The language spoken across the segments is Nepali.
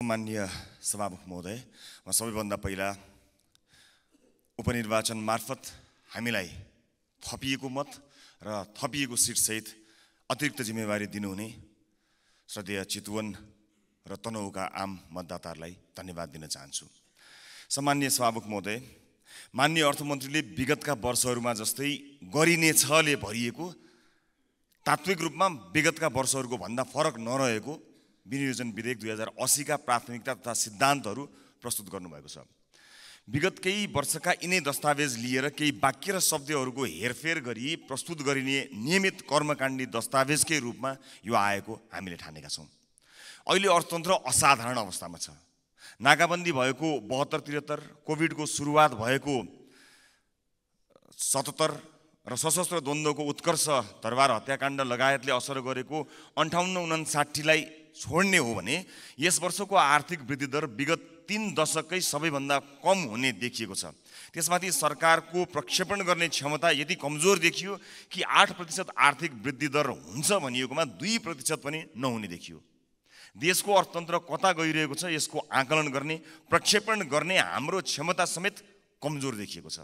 मान्य सभामुख महोदय म सबैभन्दा पहिला उपनिर्वाचन मार्फत हामीलाई थपिएको मत र थपिएको सिटसहित अतिरिक्त जिम्मेवारी दिनुहुने श्रद्धेय चितवन र तनहुका आम मतदाताहरूलाई धन्यवाद दिन चाहन्छु सामान्य सभामुख महोदय मान्य अर्थमन्त्रीले विगतका वर्षहरूमा जस्तै गरिनेछले भरिएको तात्विक रूपमा विगतका वर्षहरूको भन्दा फरक नरहेको विनियोजन विधेयक दुई हजार असीका प्राथमिकता तथा सिद्धान्तहरू प्रस्तुत गर्नुभएको छ। विगत केही वर्षका यिनै दस्तावेज लिएर केही वाक्य र शब्दहरूको हेरफेर गरी प्रस्तुत गरिने नियमित कर्मकाण्डी दस्तावेजकै रूपमा यो आएको हामीले ठानेका छौँ। अहिले अर्थतन्त्र असाधारण अवस्थामा छ। नाकाबन्दी भएको बहत्तर त्रिहत्तर कोभिडको सुरुवात भएको सतहत्तर र सशस्त्र द्वन्द्वको उत्कर्ष दरबार हत्याकाण्ड लगायतले असर गरेको अन्ठाउन्न उनासाठीलाई छोड्ने हो भने यस वर्षको आर्थिक वृद्धि दर विगत तिन दशकै सबैभन्दा कम हुने देखिएको छ। त्यसमाथि सरकारको प्रक्षेपण गर्ने क्षमता यति कमजोर देखियो कि आठ प्रतिशत आर्थिक वृद्धि दर हुन्छ भनिएकोमा दुई प्रतिशत पनि नहुने देखियो। देशको अर्थतन्त्र कता गइरहेको छ यसको आकलन गर्ने प्रक्षेपण गर्ने हाम्रो क्षमता समेत कमजोर देखिएको छ।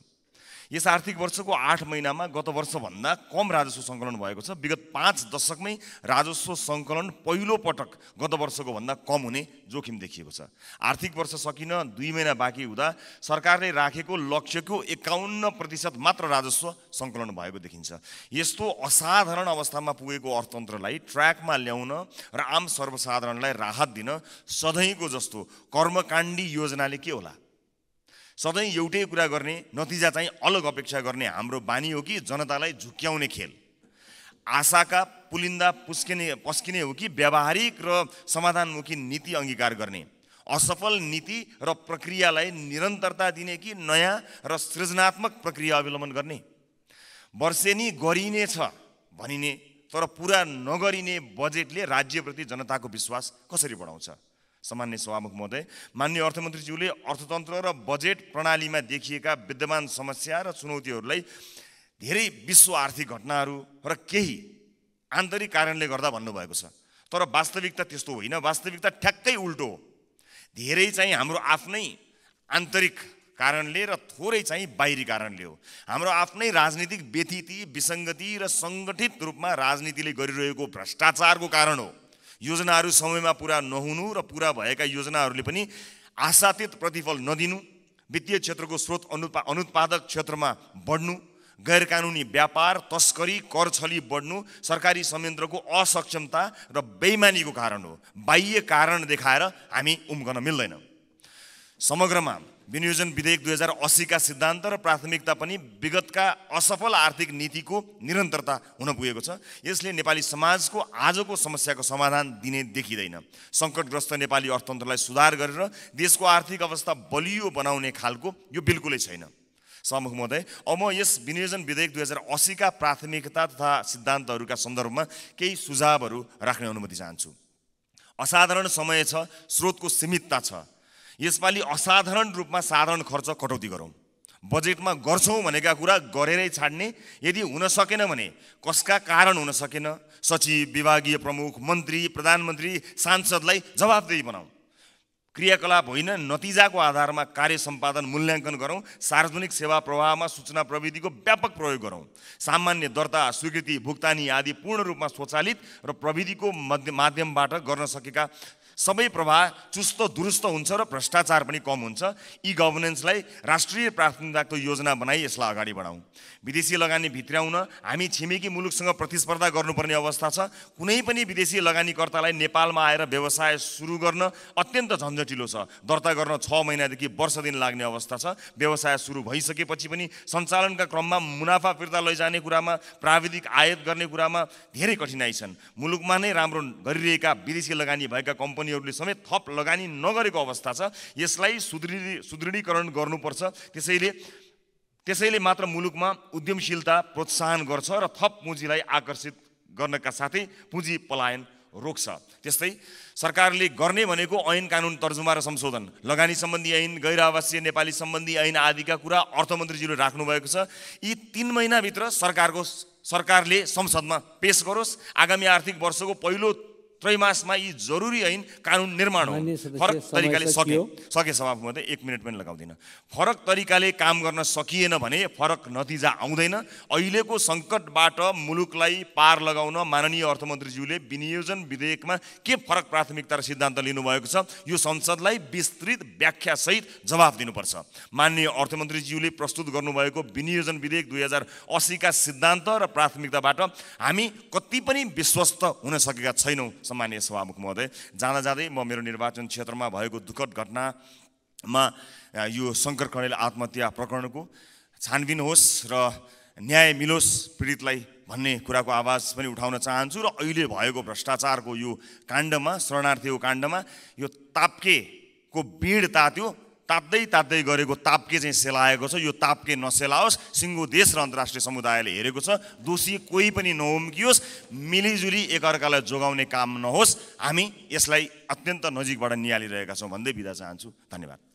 यस आर्थिक वर्षको आठ महिनामा गत वर्षभन्दा कम राजस्व सङ्कलन भएको छ। विगत पाँच दशकमै राजस्व सङ्कलन पहिलो पटक गत वर्षको भन्दा कम हुने जोखिम देखिएको छ। आर्थिक वर्ष सकिन दुई महिना बाँकी हुँदा सरकारले राखेको लक्ष्यको एकाउन्न प्रतिशत मात्र राजस्व सङ्कलन भएको देखिन्छ। यस्तो असाधारण अवस्थामा पुगेको अर्थतन्त्रलाई ट्र्याकमा ल्याउन र आम सर्वसाधारणलाई राहत दिन सधैँको जस्तो कर्मकाण्डी योजनाले के होला? सधैँ एउटै कुरा गर्ने नतिजा चाहिँ अलग अपेक्षा गर्ने हाम्रो बानी हो कि जनतालाई झुक्क्याउने खेल। आशाका पुलिन्दा पुस्किने पस्किने हो कि व्यावहारिक र समाधानमुखी नीति अङ्गीकार गर्ने। असफल नीति र प्रक्रियालाई निरन्तरता दिने कि नयाँ र सृजनात्मक प्रक्रिया अवलम्बन गर्ने। वर्षेनी गरिनेछ भनिने तर पुरा नगरिने बजेटले राज्यप्रति जनताको विश्वास कसरी बढाउँछ? सामान्य सभामुख महोदय मान्य अर्थमन्त्रीज्यूले अर्थतन्त्र र बजेट प्रणालीमा देखिएका विद्यमान समस्या र चुनौतीहरूलाई धेरै विश्व आर्थिक घटनाहरू र केही आन्तरिक कारणले गर्दा भन्नुभएको छ। तर वास्तविकता त्यस्तो होइन। वास्तविकता ठ्याक्कै उल्टो हो। धेरै चाहिँ हाम्रो आफ्नै आन्तरिक कारणले र थोरै चाहिँ बाहिरी कारणले हो। हाम्रो आफ्नै राजनीतिक व्यथिति विसङ्गति र सङ्गठित रूपमा राजनीतिले गरिरहेको भ्रष्टाचारको कारण हो। योजनाहरू समयमा पुरा नहुनु र पुरा भएका योजनाहरूले पनि आशातीत प्रतिफल नदिनु वित्तीय क्षेत्रको स्रोत अनुपा अनुत्पादक क्षेत्रमा बढ्नु गैर कानुनी व्यापार तस्करी कर छली बढ्नु सरकारी संयन्त्रको असक्षमता र बेइमानीको कारण हो। बाह्य कारण देखाएर हामी उम्कन मिल्दैन। समग्रमा विनियोजन विधेयक दुई हजार अस्सीका सिद्धान्त र प्राथमिकता पनि विगतका असफल आर्थिक नीतिको निरन्तरता हुन पुगेको छ। यसले नेपाली समाजको आजको समस्याको समाधान दिने देखिँदैन। सङ्कटग्रस्त नेपाली अर्थतन्त्रलाई सुधार गरेर देशको आर्थिक अवस्था बलियो बनाउने खालको यो बिल्कुलै छैन। समुख महोदय अब म यस विनियोजन विधेयक दुई हजार अस्सीका प्राथमिकता तथा सिद्धान्तहरूका सन्दर्भमा केही सुझावहरू राख्ने अनुमति चाहन्छु। असाधारण समय छ स्रोतको सीमितता छ। यसपालि असाधारण रूपमा साधारण खर्च कटौती गरौँ। बजेटमा गर्छौँ भनेका कुरा गरेरै छाड्ने यदि हुन सकेन भने कसका कारण हुन सकेन? सचिव विभागीय प्रमुख मन्त्री प्रधानमन्त्री सांसदलाई जवाबदेही बनाऊ। क्रियाकलाप होइन नतिजाको आधारमा कार्य सम्पादन मूल्याङ्कन गरौँ सार्वजनिक सेवा प्रवाहमा सूचना प्रविधिको व्यापक प्रयोग गरौँ। सामान्य दर्ता स्वीकृति भुक्तानी आदि पूर्ण रूपमा स्वचालित र प्रविधिको माध्यमबाट गर्न सकेका सबै प्रवाह चुस्त दुरुस्त हुन्छ र भ्रष्टाचार पनि कम हुन्छ। यी गभर्नेन्सलाई राष्ट्रिय प्राथमिकताको योजना बनाई यसलाई अगाडि बढाउँ। विदेशी लगानी भित्राउन हामी छिमेकी मुलुकसँग प्रतिस्पर्धा गर्नुपर्ने अवस्था छ। कुनै पनि विदेशी लगानीकर्तालाई नेपालमा आएर व्यवसाय सुरु गर्न अत्यन्त झन्झटिलो छ। दर्ता गर्न छ महिनादेखि वर्ष दिन लाग्ने अवस्था छ। व्यवसाय सुरु भइसकेपछि पनि सञ्चालनका क्रममा मुनाफा फिर्ता लैजाने कुरामा प्राविधिक आयात गर्ने कुरामा धेरै कठिनाइ छन्। मुलुकमा नै राम्रो गरिरहेका विदेशी लगानी भएका कम्पनी कम्पनीहरूले समेत थप लगानी नगरेको अवस्था छ। यसलाई सुदृढी सुदृढीकरण गर्नुपर्छ। त्यसैले त्यसैले मात्र मुलुकमा उद्यमशीलता प्रोत्साहन गर्छ र थप पुँजीलाई आकर्षित गर्नका साथै पुँजी पलायन रोक्छ। त्यस्तै सरकारले गर्ने भनेको ऐन कानुन तर्जुमा र संशोधन लगानी सम्बन्धी ऐन गैर आवासीय नेपाली सम्बन्धी ऐन आदिका कुरा अर्थमन्त्रीजीले राख्नुभएको छ। यी तिन महिनाभित्र सरकारको सरकारले संसदमा पेस गरोस्। आगामी आर्थिक वर्षको पहिलो त्रैमासमा यी जरुरी ऐन कानुन निर्माण हो फरक तरिकाले सके सकियो। सके सभामुख महोदय एक मिनट पनि लगाउँदिनँ। फरक तरिकाले काम गर्न सकिएन भने फरक नतिजा आउँदैन। अहिलेको सङ्कटबाट मुलुकलाई पार लगाउन माननीय अर्थमन्त्रीज्यूले विनियोजन विधेयकमा के फरक प्राथमिकता र सिद्धान्त लिनुभएको छ यो संसदलाई विस्तृत व्याख्यासहित जवाफ दिनुपर्छ। माननीय अर्थमन्त्रीज्यूले प्रस्तुत गर्नुभएको विनियोजन विधेयक दुई हजार अस्सीका सिद्धान्त र प्राथमिकताबाट हामी कति पनि विश्वस्त हुन सकेका छैनौँ। सम्मानीय सभामुख महोदय जाँदा जाँदै म मेरो निर्वाचन क्षेत्रमा भएको दुःखद घटनामा यो शङ्कर कणेल आत्महत्या प्रकरणको छानबिन होस् र न्याय मिलोस् पीडितलाई भन्ने कुराको आवाज पनि उठाउन चाहन्छु र अहिले भएको भ्रष्टाचारको यो काण्डमा शरणार्थीको काण्डमा यो ताप्केको बिड तात्यो ताप्दै ताप्दै गरेको ताप्के चाहिँ सेलाएको छ। यो ताप्के नसेलाओस् सिङ्गो देश र अन्तर्राष्ट्रिय समुदायले हेरेको छ। दोषी कोही पनि नउम्कियोस् मिलिजुली एकअर्कालाई जोगाउने काम नहोस्। हामी यसलाई अत्यन्त नजिकबाट निहालिरहेका छौँ भन्दै बिदा चाहन्छु। धन्यवाद।